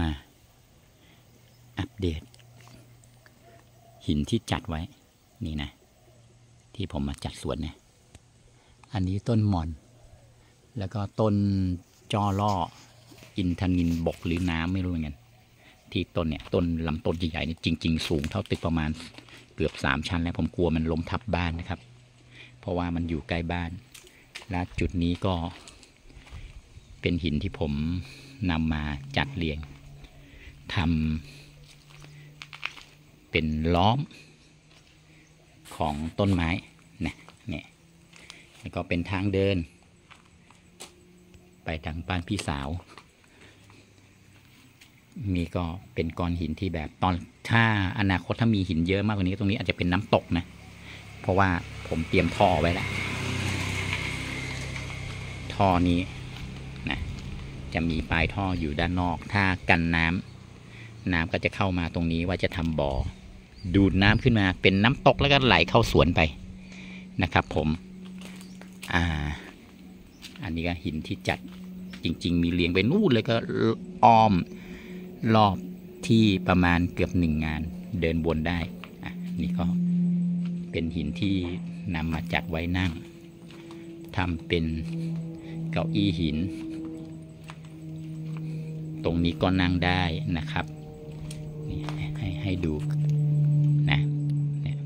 มาอัปเดต หินที่จัดไว้ นี่นะ ที่ผมมาจัดสวนเนี่ยอันนี้ต้นมอน แล้วก็ต้นจอล่อ อินทนินบกหรือน้ำไม่รู้เหมือนกันที่ต้นเนี่ยต้นลำต้นใหญ่ๆนี่จริง ๆ สูงเท่าตึกประมาณเกือบสามชั้น แล้วผมกลัวมันล้มทับบ้านนะครับ เพราะว่ามันอยู่ใกล้บ้าน และจุดนี้ก็เป็นหินที่ผมนำมาจัดเรียง ทำเป็นล้อมของต้นไม้นะเนี่ยแล้วก็เป็นทางเดิน ไปทางบ้านพี่สาว มีก็เป็นก้อนหินที่แบบตอนถ้าอนาคตถ้ามีหินเยอะมากกว่านี้ตรงนี้อาจจะเป็นน้ำตกนะ เพราะว่าผมเตรียมท่อไว้แล้วท่อนี้นะจะมีปลายท่ออยู่ด้านนอก ถ้ากันน้ำ น้ำก็จะเข้ามาตรงนี้ว่าจะทำบ่อ ดูดน้ำขึ้นมาเป็นน้ำตกแล้วก็ไหลเข้าสวนไปนะครับผม อ่า อันนี้ก็หินที่จัดจริง ๆ มีเรียงไปนู่นเลยก็อ้อมรอบที่ประมาณเกือบหนึ่งงานเดินบนได้อะนี่ก็เป็นหินที่นำมาจัดไว้นั่งทำเป็นเก้าอี้หิน ตรงนี้ก็นั่งได้นะครับ ให้ดูนะเนี่ย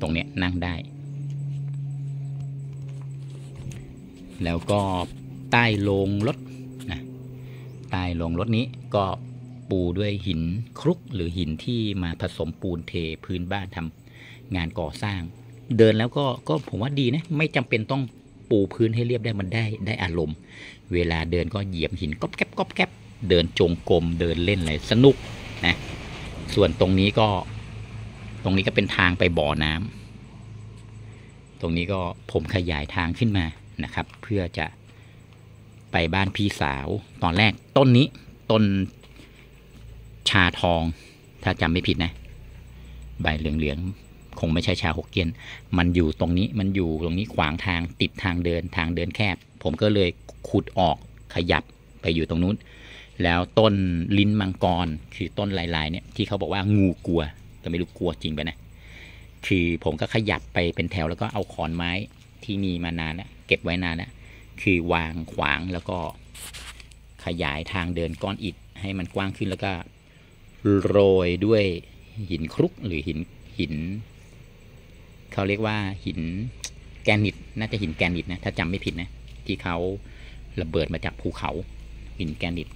ตรงเนี้ยนั่งได้ แล้วก็ใต้โลงรถนะใต้โลงรถนี้ก็ปูด้วยหินครุกหรือหินที่มาผสมปูนเทพื้นบ้านทำงานก่อสร้าง เดินแล้วก็ก็ผมว่าดีนะไม่จำเป็นต้องปูพื้นให้เรียบได้มันได้ได้อารมณ์ เวลาเดินก็เหยียบหินก๊อบแก๊บก๊อบแก๊บเดินจงกรมเดินเล่นอะไรสนุกนะ ส่วนตรงนี้ก็ตรงนี้ก็เป็นทางไปบ่อน้ำตรงนี้ก็ผมขยายทางขึ้นมานะครับ เพื่อจะไปบ้านพี่สาว ตอนแรกต้นนี้ต้นชาทอง ถ้าจำไม่ผิดนะ ใบเหลืองๆ คงไม่ใช่ชาหกเกี้ยน มันอยู่ตรงนี้มันอยู่ตรงนี้ขวางทางติดทางเดินทางเดินแคบ ผมก็เลยขุดออกขยับไปอยู่ตรงนู้น แล้วต้นลิ้นมังกรคือต้นลายๆเนี่ยที่เขาบอกว่างูกลัวก็ไม่รู้กลัวจริงไปนะคือผมก็ขยับไปเป็นแถวแล้วก็เอาขอนไม้ที่มีมานานแล้วเก็บไว้นานแล้วคือวางขวางแล้วก็ขยายทางเดินก้อนอิฐให้มันกว้างขึ้นแล้วก็โรยด้วยหินคลุกหรือหินหินเขาเรียกว่าหินแกรนิตน่าจะหินแกรนิตนะถ้าจำไม่ผิดนะที่เขาระเบิดมาจากภูเขาหินแกรนิต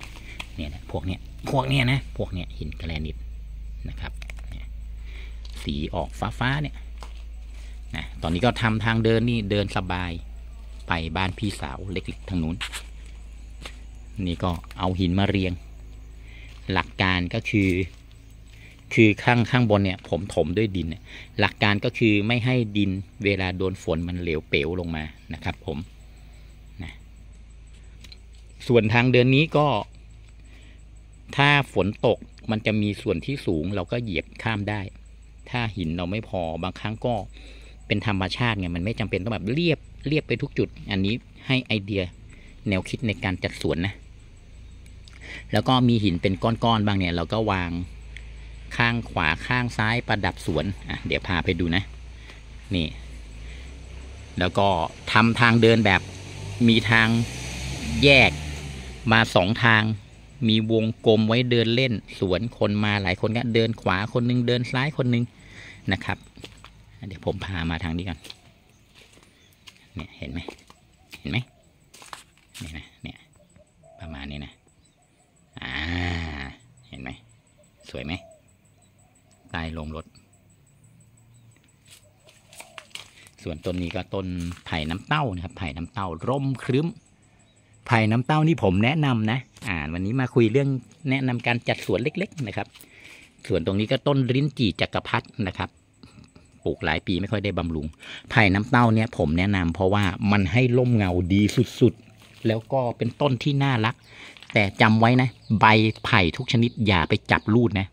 เนี่ยนะพวกเนี้ยพวกเนี้ยนะพวกเนี้ยหินแกรนิตนะครับเนี่ยสีออกฟ้าฟ้าๆเนี่ยนะตอนนี้ก็ทำทางเดินนี่เดินสบายไปบ้านพี่สาวเล็กๆทางนู้น นี่ก็เอาหินมาเรียง หลักการก็คือ คือข้างข้างบนเนี่ย ผมถมด้วยดินเนี่ยหลักการก็คือไม่ให้ดินเวลาโดนฝนมันเหลวเป๋วลงมานะครับ ผมนะส่วนทางเดินนี้ก็ ถ้าฝนตกมันจะมีส่วนที่สูงเราก็เหยียบข้ามได้ ถ้าหินเราไม่พอบางครั้งก็เป็นธรรมชาติไงมันไม่จำเป็นต้องแบบเรียบเรียบไปทุกจุด อันนี้ให้ไอเดียแนวคิดในการจัดสวนนะ แล้วก็มีหินเป็นก้อนๆบางเนี่ย เราก็วางข้างขวาข้างซ้ายประดับสวนอะเดี๋ยวพาไปดูนะ นี่ แล้วก็ทำทางเดินแบบมีทางแยกมาสองทาง มีวงกลมไว้เดินเล่น สวนคนมาหลายคนก็เดินขวาคนหนึงเดินซ้ายคนหนึงนะครับ เดี๋ยวผมพามาทางนี้ก่อนเนี่ยเห็นไหมเห็นไหมเนี่ยนะเนี่ยประมาณนี้นะอ่าเห็นไหมสวยไหมใต้ลงรถ ส่วนต้นนี้ก็ต้นไผ่น้ำเต้านะครับไผ่น้ำเต้าร่มครึ้มไผ่น้ำเต้านี่ผมแนะนำนะ อ่าวันนี้มาคุยเรื่องแนะนำการจัดสวนเล็ก ๆ นะครับสวนตรงนี้ก็ต้นลิ้นจี่จักรพรรดินะครับปลูกหลายปีไม่ค่อยได้บำรุงไผ่น้ำเต้าเนี่ยผมแนะนำเพราะว่ามันให้ร่มเงาดีสุดๆ แล้วก็เป็นต้นที่น่ารัก แต่จำไว้นะ ใบไผ่ทุกชนิดอย่าไปจับรูดนะ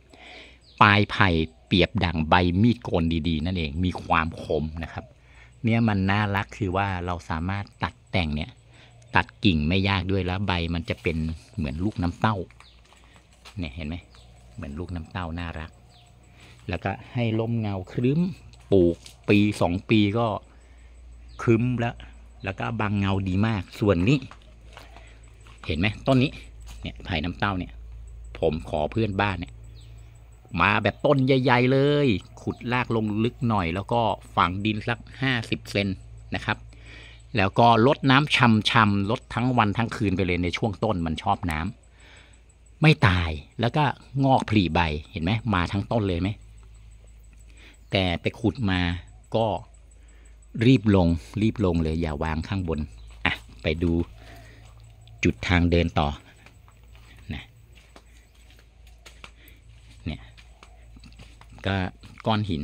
ปลายไผ่เปรียบดั่งใบมีดโกนดีๆ นั่นเองมีความคมนะครับ เนี่ยมันน่ารักคือว่าเราสามารถตัดแต่งเนี่ย ตัดกิ่งไม่ยากด้วยแล้วใบมันจะเป็นเหมือนลูกน้ำเต้า เนี่ยเห็นไหมเหมือนลูกน้ำเต้าน่ารัก แล้วก็ให้ร่มเงาครึ้มปลูกปีสองปีก็ครึ้มแล้ว แล้วก็บังเงาดีมาก ส่วนนี้ เห็นไหมต้นนี้ เนี่ยไผ่น้ำเต้าเนี่ย ผมขอเพื่อนบ้านเนี่ย มาแบบต้นใหญ่ๆเลย ขุดลากลงลึกหน่อย แล้วก็ฝังดินสักห้าสิบเซนนะครับ แล้วก็ลดน้ำชำๆลดทั้งวันทั้งคืนไปเลยในช่วงต้นมันชอบน้ำไม่ตายแล้วก็งอกผลีใบเห็นไหมมาทั้งต้นเลยไหมแต่ไปขุดมาก็รีบลงรีบลงเลยอย่าวางข้างบนอะไปดูจุดทางเดินต่อนะเนี่ยก็ก้อนหิน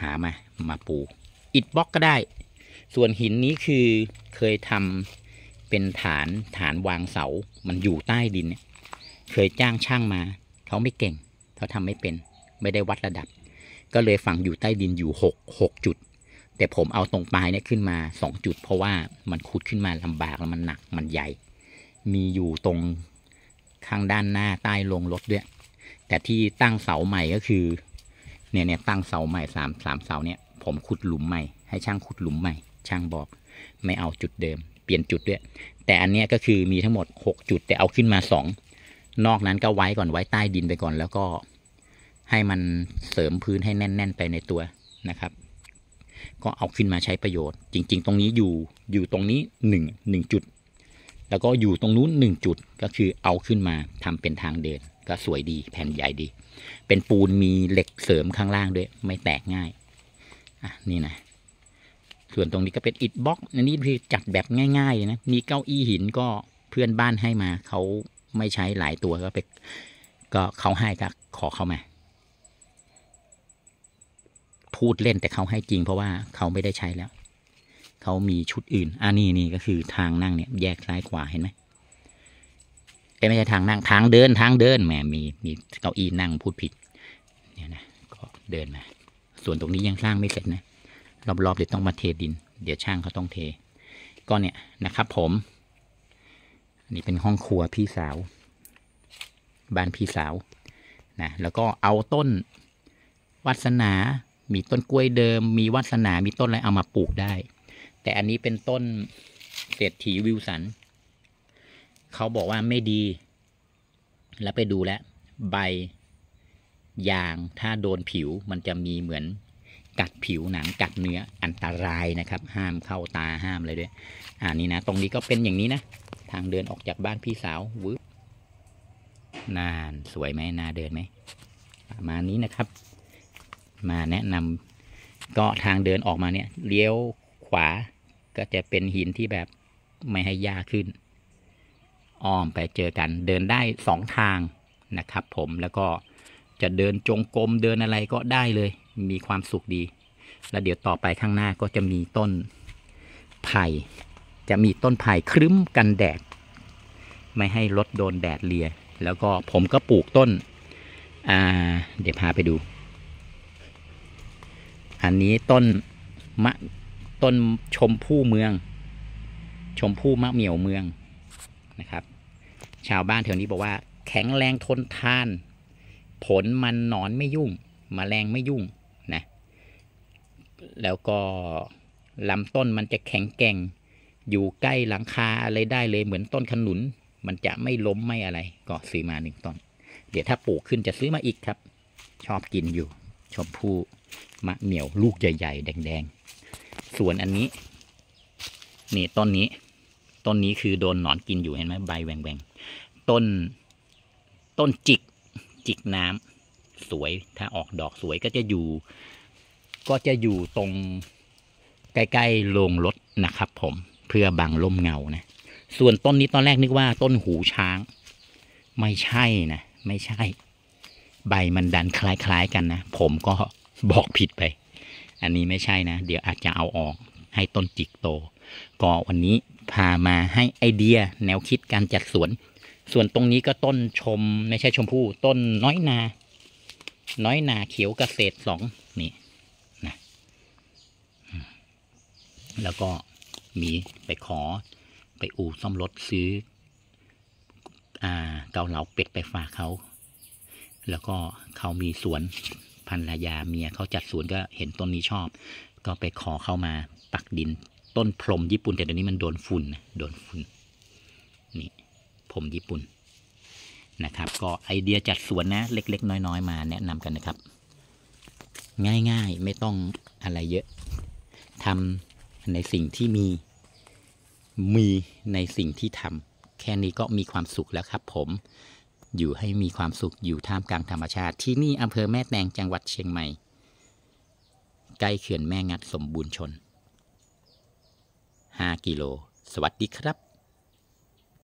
หามามาปูอิฐบล็อกก็ได้ ส่วนหินนี้คือเคยทำเป็นฐานฐานวางเสา มันอยู่ใต้ดินเนี่ยเคยจ้างช่างมา เขาไม่เก่ง เขาทำไม่เป็น ไม่ได้วัดระดับ ก็เลยฝังอยู่ใต้ดินอยู่หกหกจุด แต่ผมเอาตรงปลายเนี่ยขึ้นมาสองจุด เพราะว่ามันขุดขึ้นมาลำบากแล้วมันหนักมันใหญ่ มีอยู่ตรงข้างด้านหน้าใต้โรงรถด้วย แต่ที่ตั้งเสาใหม่ก็คือ เนี่ยเนี่ยตั้งเสาใหม่สามสามเสาเนี่ย ผมขุดหลุมใหม่ ให้ช่างขุดหลุมใหม่ ช่างบอกไม่เอาจุดเดิม เปลี่ยนจุดด้วย แต่อันนี้ก็คือมีทั้งหมดหกจุดแต่เอาขึ้นมาสองนอกนั้นก็ไว้ก่อนไว้ใต้ดินไปก่อน แล้วก็ให้มันเสริมพื้นให้แน่น ๆ ไปในตัวนะครับ ก็เอาขึ้นมาใช้ประโยชน์ จริง ๆ ตรงนี้อยู่อยู่ตรงนี้หนึ่งหนึ่งจุด แล้วก็อยู่ตรงนู้นหนึ่งจุดก็คือเอาขึ้นมาทำเป็นทางเดินก็สวยดีแผ่นใหญ่ดี เป็นปูนมีเหล็กเสริมข้างล่างด้วย ไม่แตกง่าย อะ นี่นะ ส่วนตรงนี้ก็เป็นอิฐบล็อกอันนี้คือจัดแบบง่ายๆนะมีเก้าอี้หินก็เพื่อนบ้านให้มา เขาไม่ใช้หลายตัวก็ไปก็เขาให้ก็ขอเข้ามา พูดเล่นแต่เขาให้จริงเพราะว่าเขาไม่ได้ใช้แล้ว เขามีชุดอื่นอ่านี่นี่ก็คือทางนั่งเนี่ยแยกซ้ายขวาเห็นไหมเอ้ไม่ใช่ทางนั่งทางเดินทางเดินแหมมีมีเก้าอี้นั่งพูดผิด เนี่ยนะก็เดินมา ส่วนตรงนี้ยังสร้างไม่เสร็จนะ รอบๆเดี๋ยวต้องมาเทดิน เดี๋ยวช่างเขาต้องเท ก็เนี่ยนะครับ ผมอันนี่เป็นห้องครัวพี่สาว บ้านพี่สาวนะแล้วก็เอาต้นวัสนา มีต้นกล้วยเดิม มีวัสนา มีต้นอะไรเอามาปลูกได้ แต่อันนี้เป็นต้นเศรษฐีวิวสัน เขาบอกว่าไม่ดี แล้วไปดูแล้วใบยางถ้าโดนผิวมันจะมีเหมือน กัดผิวหนังกัดเนื้ออันตรายนะครับ ห้ามเข้าตาห้ามเลยด้วย อ่านี่นะ ตรงนี้ก็เป็นอย่างนี้นะ ทางเดินออกจากบ้านพี่สาววึบนานสวยไหมนาเดินไหมประมาณนี้นะครับ มาแนะนำก็ทางเดินออกมาเนี่ยเลี้ยวขวาก็จะเป็นหินที่แบบไม่ให้ยาขึ้น อ้อมไปเจอกันเดินได้สองทางนะครับ ผมแล้วก็จะเดินจงกรมเดินอะไรก็ได้เลย มีความสุขดี แล้วเดี๋ยวต่อไปข้างหน้าก็จะมีต้นไผ่จะมีต้นไผ่ครึ้มกันแดด ไม่ให้รถโดนแดดเลีย แล้วก็ผมก็ปลูกต้น อ่า เดี๋ยวพาไปดู อันนี้ต้นมะต้นชมพู่เมือง ชมพู่มะเหมี่ยวเมืองนะครับ ชาวบ้านแถวนี้บอกว่า แข็งแรงทนทาน ผลมันหนอนไม่ยุ่งมแมลงไม่ยุ่ง แล้วก็ลำต้นมันจะแข็งแกร่ง อยู่ใกล้หลังคาอะไรได้เลยเหมือนต้นขนุน มันจะไม่ล้มไม่อะไรก็ซื้อมาหนึ่งต้น เดี๋ยวถ้าปลูกขึ้นจะซื้อมาอีกครับ ชอบกินอยู่ ชมพู่มะเหมียวลูกใหญ่ ๆ แดงๆ ส่วนอันนี้ นี่ต้นนี้ ต้นนี้คือโดนหนอนกินอยู่เห็นไหมใบแหว่งๆ ต้น ต้นจิก จิกน้ำสวย ถ้าออกดอกสวยก็จะอยู่ ก็จะอยู่ตรงใกล้ๆโรงรถนะครับผมเพื่อบังลมเงานะ ส่วนต้นนี้ตอนแรกนึกว่าต้นหูช้าง ไม่ใช่นะ ไม่ใช่ ใบมันดันคล้ายๆกันนะ ผมก็บอกผิดไป อันนี้ไม่ใช่นะ เดี๋ยวอาจจะเอาออกให้ต้นจิกโต ก็วันนี้พามาให้ไอเดียแนวคิดการจัดสวน ส่วนตรงนี้ก็ต้นชมไม่ใช่ชมพู่ต้นน้อยนา น้อยนาเขียวเกษตรสองนี่นะอืม แล้วก็มีไปขอไปอู่ซ่อมรถซื้ออ่าเกาเหลาเป็ดไปฝากเขา แล้วก็เขามีสวนภรรยาเมียเขาจัดสวนก็เห็นต้นนี้ชอบ ก็ไปขอเข้ามาปักดิน ต้นพรมญี่ปุ่นแต่เดี๋ยวนี้มันโดนฝุ่นนะโดนฝุ่นนี่พรมญี่ปุ่นนะครับ ก็ไอเดียจัดสวนนะ เล็ก ๆ น้อย ๆ มาแนะนำกันนะครับ ง่าย ๆ ไม่ต้องอะไรเยอะทำ ในสิ่งที่มีมีในสิ่งที่ทำแค่นี้ก็มีความสุขแล้วครับผมอยู่ให้มีความสุขอยู่ท่ามกลางธรรมชาติ ที่นี่อำเภอแม่แตงจังหวัดเชียงใหม่ ใกล้เขื่อนแม่งัดสมบูรณ์ชน 5 กิโล สวัสดีครับ